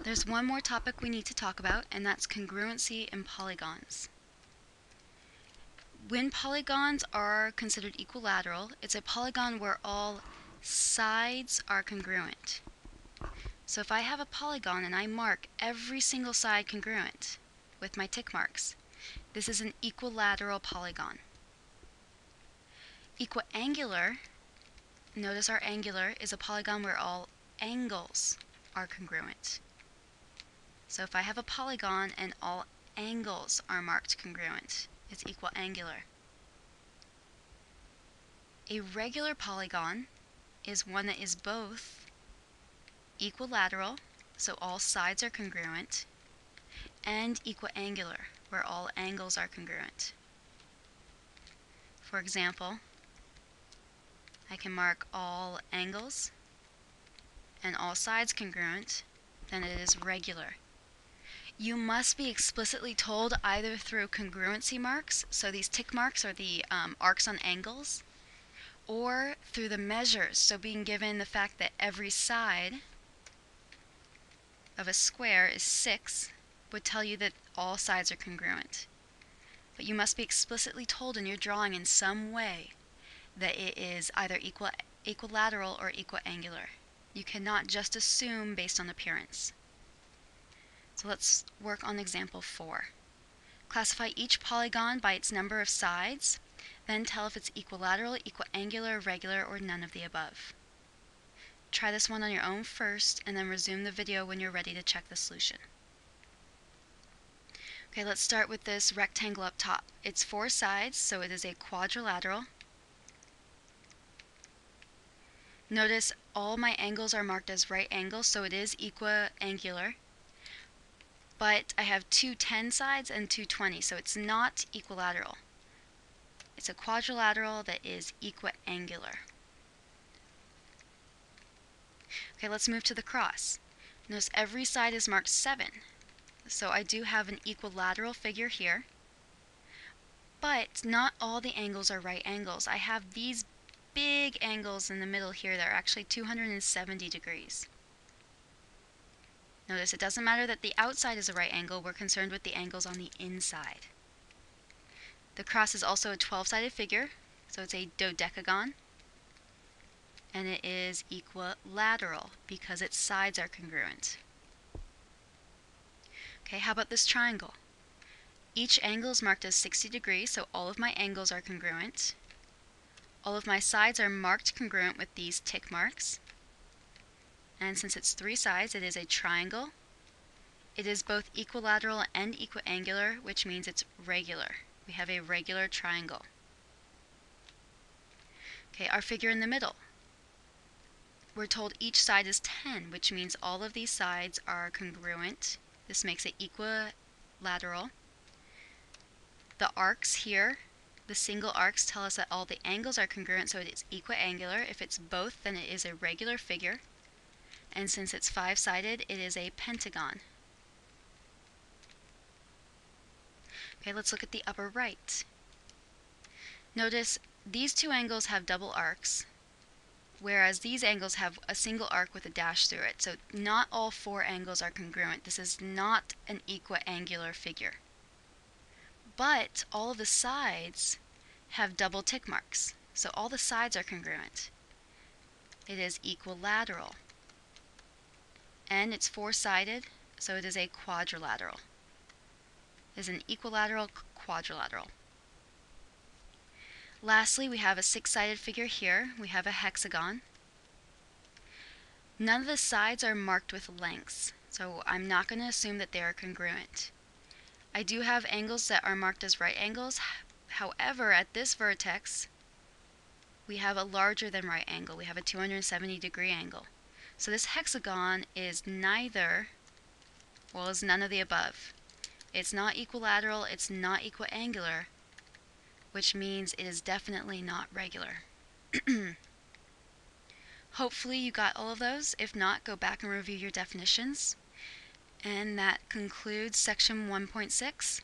There's one more topic we need to talk about, and that's congruency in polygons. When polygons are considered equilateral, it's a polygon where all sides are congruent. So if I have a polygon and I mark every single side congruent with my tick marks, this is an equilateral polygon. Equiangular, notice our angular is a polygon where all angles are congruent. So if I have a polygon and all angles are marked congruent, it's equiangular. A regular polygon is one that is both equilateral, so all sides are congruent, and equiangular, where all angles are congruent. For example, I can mark all angles and all sides congruent, then it is regular. You must be explicitly told either through congruency marks, so these tick marks are the um, arcs on angles, or through the measures, so being given the fact that every side of a square is 6 would tell you that all sides are congruent. But you must be explicitly told in your drawing in some way that it is either equilateral or equiangular. You cannot just assume based on appearance. So let's work on example 4. Classify each polygon by its number of sides, then tell if it's equilateral, equiangular, regular, or none of the above. Try this one on your own first, and then resume the video when you're ready to check the solution. Okay, let's start with this rectangle up top. It's four sides, so it is a quadrilateral. Notice all my angles are marked as right angles, so it is equiangular but I have two 10 sides and two 20, so it's not equilateral. It's a quadrilateral that is equiangular. Okay, let's move to the cross. Notice every side is marked 7. So I do have an equilateral figure here. But not all the angles are right angles. I have these big angles in the middle here that are actually 270 degrees. Notice it doesn't matter that the outside is a right angle, we're concerned with the angles on the inside. The cross is also a 12-sided figure, so it's a dodecagon. And it is equilateral because its sides are congruent. Okay, how about this triangle? Each angle is marked as 60 degrees, so all of my angles are congruent. All of my sides are marked congruent with these tick marks. And since it's three sides, it is a triangle. It is both equilateral and equiangular, which means it's regular. We have a regular triangle. Okay, our figure in the middle. We're told each side is 10, which means all of these sides are congruent. This makes it equilateral. The arcs here, the single arcs tell us that all the angles are congruent, so it is equiangular. If it's both, then it is a regular figure and since it's five-sided, it is a pentagon. Okay, let's look at the upper right. Notice these two angles have double arcs, whereas these angles have a single arc with a dash through it. So not all four angles are congruent. This is not an equiangular figure. But all of the sides have double tick marks. So all the sides are congruent. It is equilateral and it's four-sided, so it is a quadrilateral. It is an equilateral quadrilateral. Lastly, we have a six-sided figure here. We have a hexagon. None of the sides are marked with lengths, so I'm not going to assume that they are congruent. I do have angles that are marked as right angles. However, at this vertex, we have a larger than right angle. We have a 270 degree angle. So this hexagon is neither, well, is none of the above. It's not equilateral, it's not equiangular, which means it is definitely not regular. Hopefully you got all of those. If not, go back and review your definitions. And that concludes section 1.6.